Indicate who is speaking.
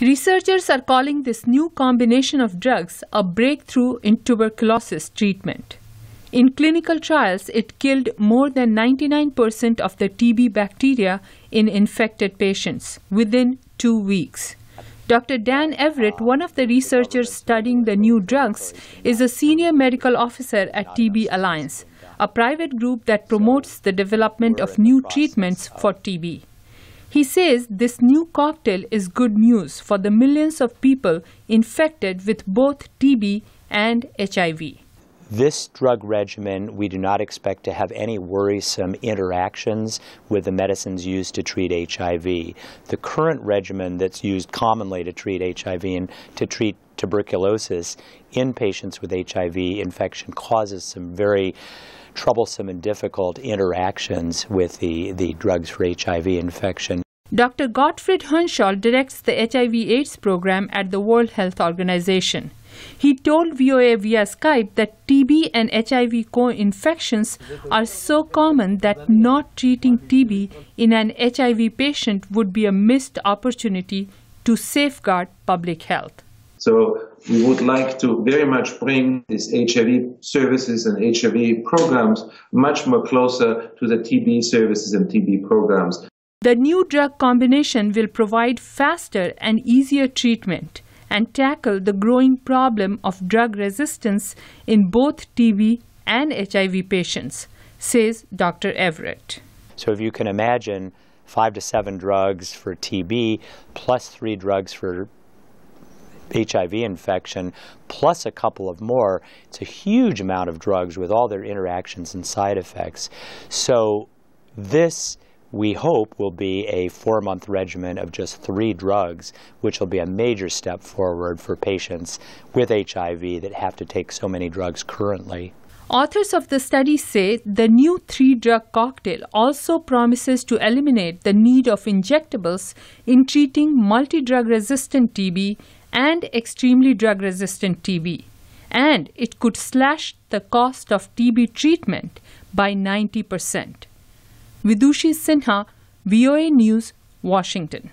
Speaker 1: Researchers are calling this new combination of drugs a breakthrough in tuberculosis treatment. In clinical trials, it killed more than 99% of the TB bacteria in infected patients within two weeks. Dr. Dan Everitt, one of the researchers studying the new drugs, is a senior medical officer at TB Alliance, a private group that promotes the development of new treatments for TB. He says this new cocktail is good news for the millions of people infected with both TB and HIV.
Speaker 2: This drug regimen, we do not expect to have any worrisome interactions with the medicines used to treat HIV. The current regimen that's used commonly to treat HIV and to treat tuberculosis in patients with HIV infection causes some very troublesome and difficult interactions with the, the drugs for HIV infection.
Speaker 1: Dr. Gottfried Hirnschall directs the HIV AIDS program at the World Health Organization. He told VOA via Skype that TB and HIV co infections are so common that not treating TB in an HIV patient would be a missed opportunity to safeguard public health.
Speaker 3: So we would like to very much bring these HIV services and HIV programs much more closer to the TB services and TB programs.
Speaker 1: The new drug combination will provide faster and easier treatment and tackle the growing problem of drug resistance in both TB and HIV patients, says Dr. Everitt.
Speaker 2: So if you can imagine five to seven drugs for TB plus three drugs for HIV infection plus a couple of more, it's a huge amount of drugs with all their interactions and side effects. So this we hope will be a four month regimen of just three drugs, which will be a major step forward for patients with HIV that have to take so many drugs currently.
Speaker 1: Authors of the study say the new three drug cocktail also promises to eliminate the need of injectables in treating multi drug resistant TB and extremely drug resistant TB. And it could slash the cost of TB treatment by 90%. Vidushi Sinha, VOA News, Washington.